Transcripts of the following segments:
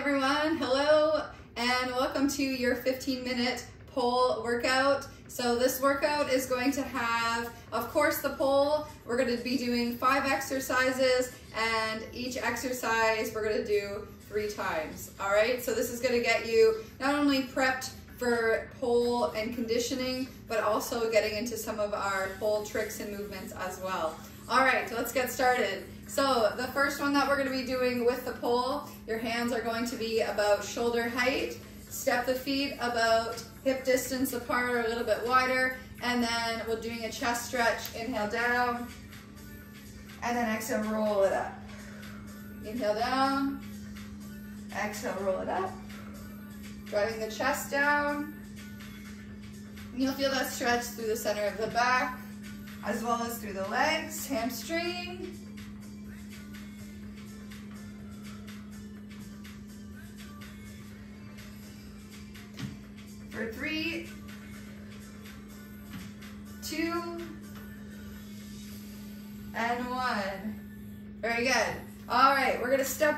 everyone, hello, and welcome to your 15 minute pole workout. So this workout is going to have, of course, the pole. We're gonna be doing five exercises and each exercise we're gonna do three times, all right? So this is gonna get you not only prepped for pole and conditioning, but also getting into some of our pole tricks and movements as well. All right, so let's get started. So the first one that we're gonna be doing with the pole, your hands are going to be about shoulder height. Step the feet about hip distance apart or a little bit wider. And then we're doing a chest stretch. Inhale down. And then exhale, roll it up. Inhale down. Exhale, roll it up. Driving the chest down. You'll feel that stretch through the center of the back, as well as through the legs, hamstring.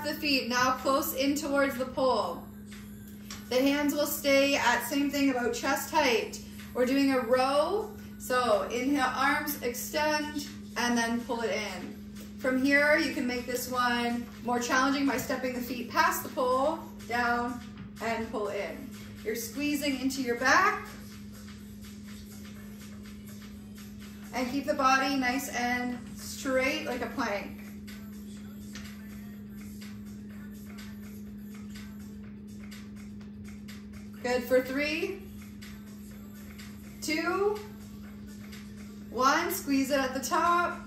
The feet now close in towards the pole. The hands will stay at same thing about chest height. We're doing a row. So inhale, arms extend, and then pull it in. From here, you can make this one more challenging by stepping the feet past the pole, down, and pull in. You're squeezing into your back. And keep the body nice and straight like a plank. Good for three, two, one. Squeeze it at the top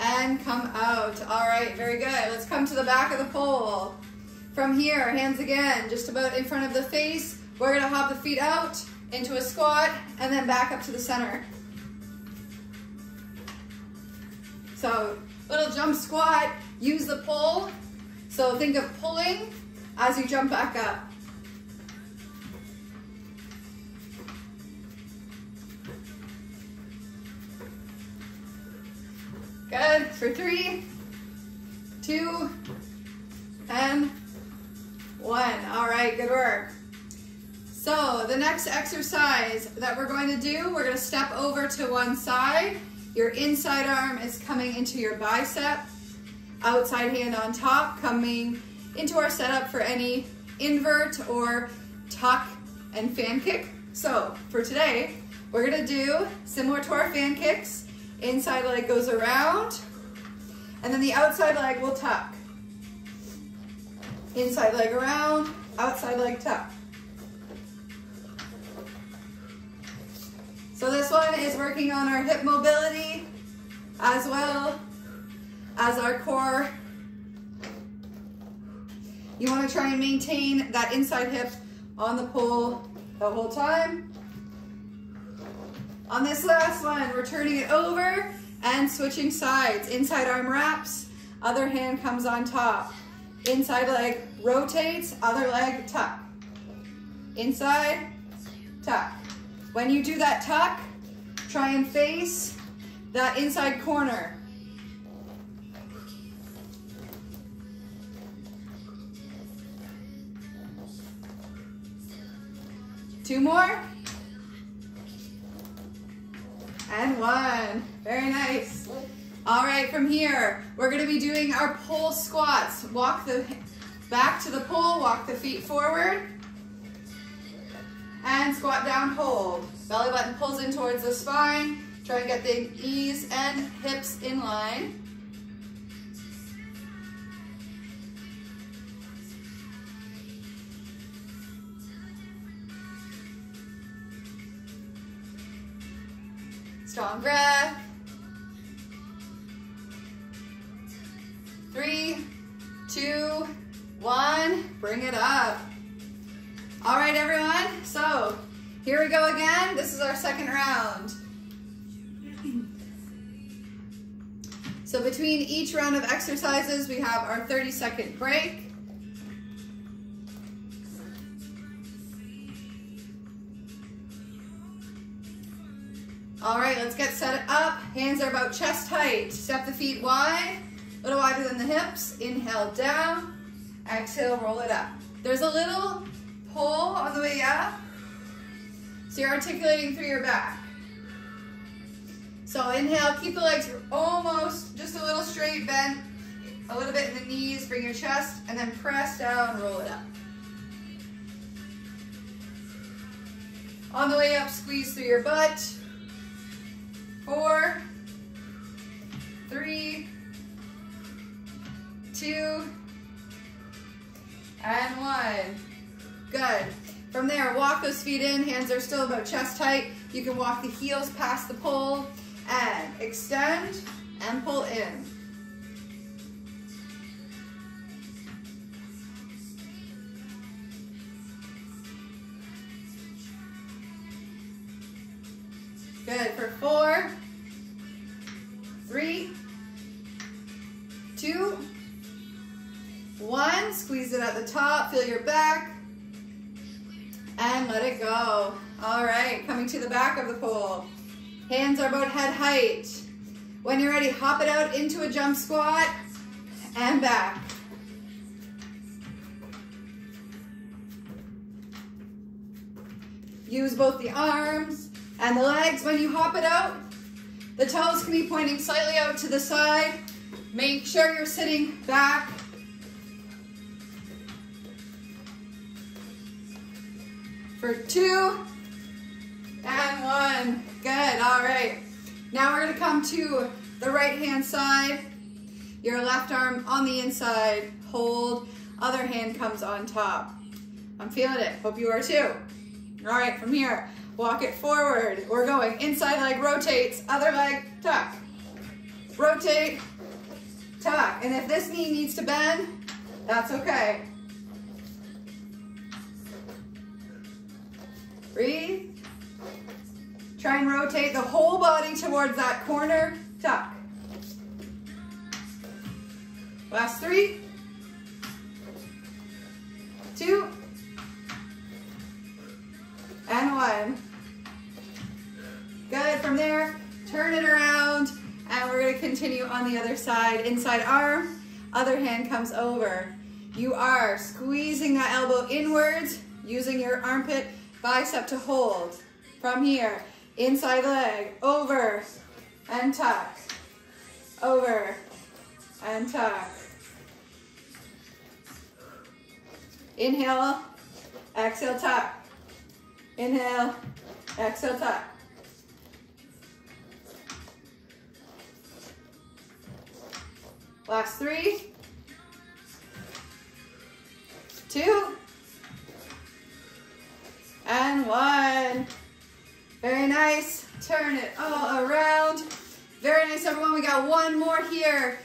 and come out. All right, very good. Let's come to the back of the pole. From here, hands again, just about in front of the face. We're gonna hop the feet out into a squat and then back up to the center. So little jump squat, use the pull. So think of pulling as you jump back up. Good, for three, two, and one. All right, good work. So the next exercise that we're going to do, we're gonna step over to one side. Your inside arm is coming into your bicep, outside hand on top, coming into our setup for any invert or tuck and fan kick. So for today, we're gonna do similar to our fan kicks, Inside leg goes around, and then the outside leg will tuck. Inside leg around, outside leg tuck. So this one is working on our hip mobility as well as our core. You wanna try and maintain that inside hip on the pole the whole time. On this last one, we're turning it over and switching sides. Inside arm wraps, other hand comes on top. Inside leg rotates, other leg tuck. Inside, tuck. When you do that tuck, try and face that inside corner. Two more. And one. Very nice. All right, from here, we're gonna be doing our pole squats. Walk the back to the pole, walk the feet forward, and squat down, hold. Belly button pulls in towards the spine. Try and get the knees and hips in line. Strong breath. Three, two, one. Bring it up. All right, everyone. So here we go again. This is our second round. So between each round of exercises, we have our 30 second break. All right, let's get set up. Hands are about chest height. Step the feet wide, a little wider than the hips. Inhale down, Exhale, roll it up. There's a little pull on the way up. So you're articulating through your back. So inhale, keep the legs almost just a little straight, bend a little bit in the knees, bring your chest, and then press down, roll it up. On the way up, squeeze through your butt. Four, three, two, and one. Good. From there, walk those feet in. Hands are still about chest height. You can walk the heels past the pole and extend and pull in. The top, feel your back, and let it go. All right, coming to the back of the pole. Hands are about head height. When you're ready, hop it out into a jump squat and back. Use both the arms and the legs when you hop it out. The toes can be pointing slightly out to the side. Make sure you're sitting back. For two and one. Good, all right. Now we're gonna come to the right hand side. Your left arm on the inside, hold, other hand comes on top. I'm feeling it, hope you are too. All right, from here, walk it forward. We're going inside leg rotates, other leg tuck. Rotate, tuck. And if this knee needs to bend, that's okay. Breathe. Try and rotate the whole body towards that corner, tuck. Last three, two, and one. Good, from there, turn it around, and we're gonna continue on the other side. Inside arm, other hand comes over. You are squeezing that elbow inwards, using your armpit bicep to hold. From here, inside leg, over, and tuck, over, and tuck. Inhale, exhale, tuck. Inhale, exhale, tuck. Last three, two, and one. Very nice. Turn it all around. Very nice, everyone. We got one more here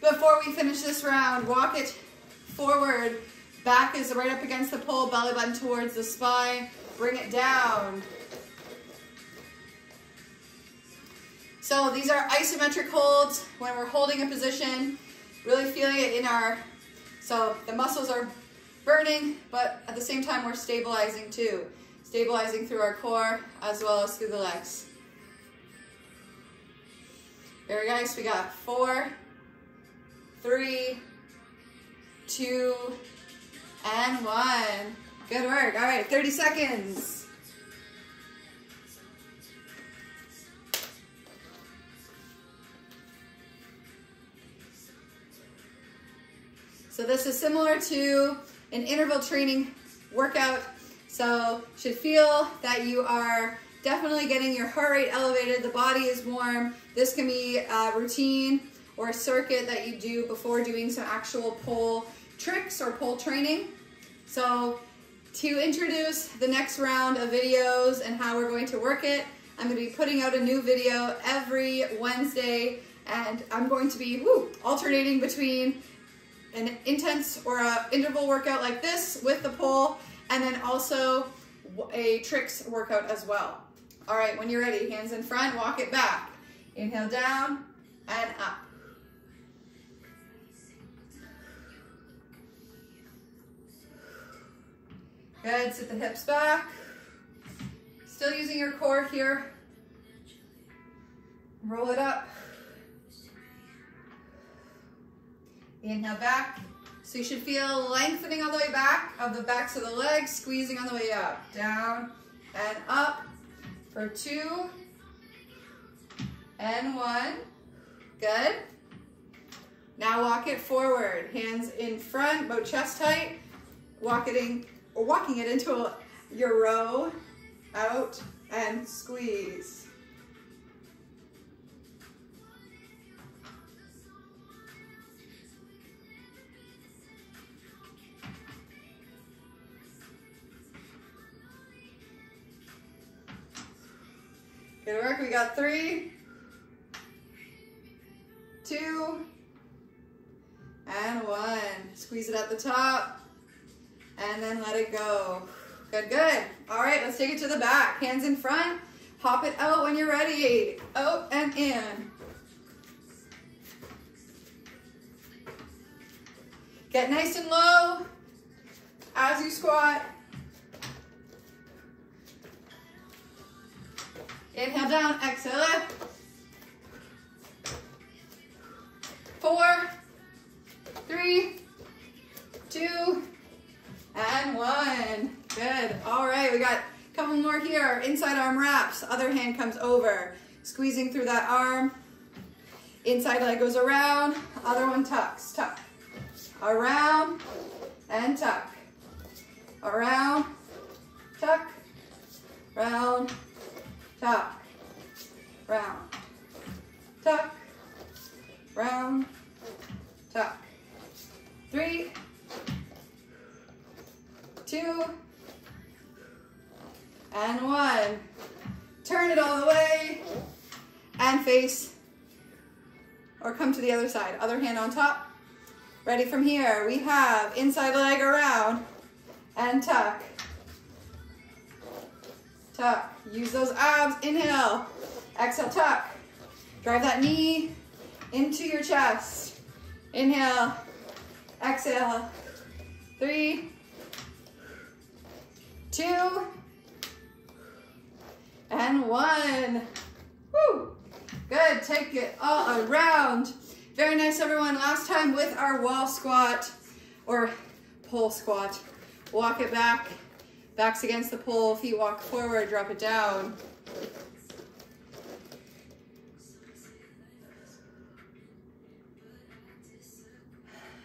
before we finish this round. Walk it forward. Back is right up against the pole, belly button towards the spine. Bring it down. So these are isometric holds when we're holding a position, really feeling it in our, so the muscles are burning, but at the same time we're stabilizing too. Stabilizing through our core as well as through the legs. Very nice, we got four, three, two, and one. Good work. All right, 30 seconds. So this is similar to an interval training workout. So should feel that you are definitely getting your heart rate elevated, the body is warm. This can be a routine or a circuit that you do before doing some actual pole tricks or pole training. So to introduce the next round of videos and how we're going to work it, I'm going to be putting out a new video every Wednesday and I'm going to be woo, alternating between an intense or a interval workout like this with the pole and then also a tricks workout as well. All right, when you're ready, hands in front, walk it back. Inhale down and up. Good, sit the hips back. Still using your core here. Roll it up. Inhale back, So you should feel lengthening on the way back of the backs of the legs, squeezing on the way up. Down and up for two and one. Good. Now walk it forward. Hands in front, about chest height. Walk it in, walking it into a, your row. Out and squeeze. Work. We got three, two, and one. Squeeze it at the top, and then let it go. Good, good. All right, let's take it to the back. Hands in front. Hop it out when you're ready. Out and in. Get nice and low as you squat. Inhale down, exhale up. Four, three, two, and one. Good. All right, we got a couple more here. Inside arm wraps. Other hand comes over. Squeezing through that arm. Inside leg goes around. Other one tucks. Tuck. Around and tuck. Around, tuck, round, tuck, round, tuck, round, tuck. Three, two, and one. Turn it all the way and face or come to the other side. Other hand on top. Ready from here. We have inside leg around and tuck. Tuck. Use those abs. Inhale. Exhale, tuck. Drive that knee into your chest. Inhale. Exhale. Three. Two. And one. Woo. Good. Take it all around. Very nice, everyone. Last time with our wall squat or pole squat. Walk it back Backs against the pole, feet walk forward, drop it down.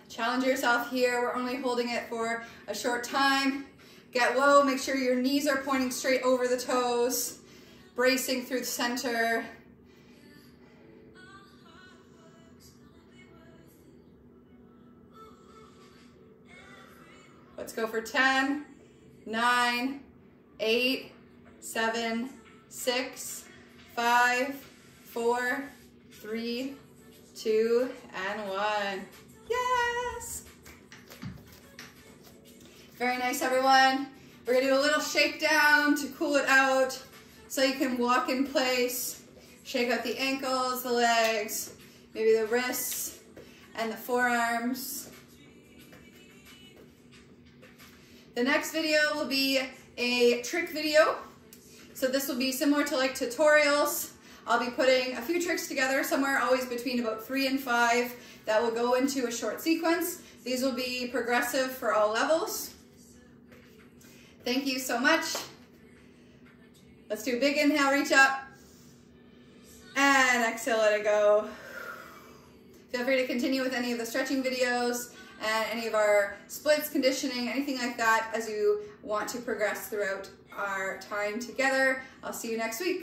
Challenge yourself here. We're only holding it for a short time. Get low, make sure your knees are pointing straight over the toes, bracing through the center. Let's go for 10 nine, eight, seven, six, five, four, three, two, and one. Yes! Very nice, everyone. We're gonna do a little shakedown to cool it out so you can walk in place, shake out the ankles, the legs, maybe the wrists and the forearms. The next video will be a trick video. So this will be similar to like tutorials. I'll be putting a few tricks together somewhere always between about three and five that will go into a short sequence. These will be progressive for all levels. Thank you so much. Let's do a big inhale, reach up. And exhale, let it go. Feel free to continue with any of the stretching videos and any of our splits, conditioning, anything like that as you want to progress throughout our time together. I'll see you next week.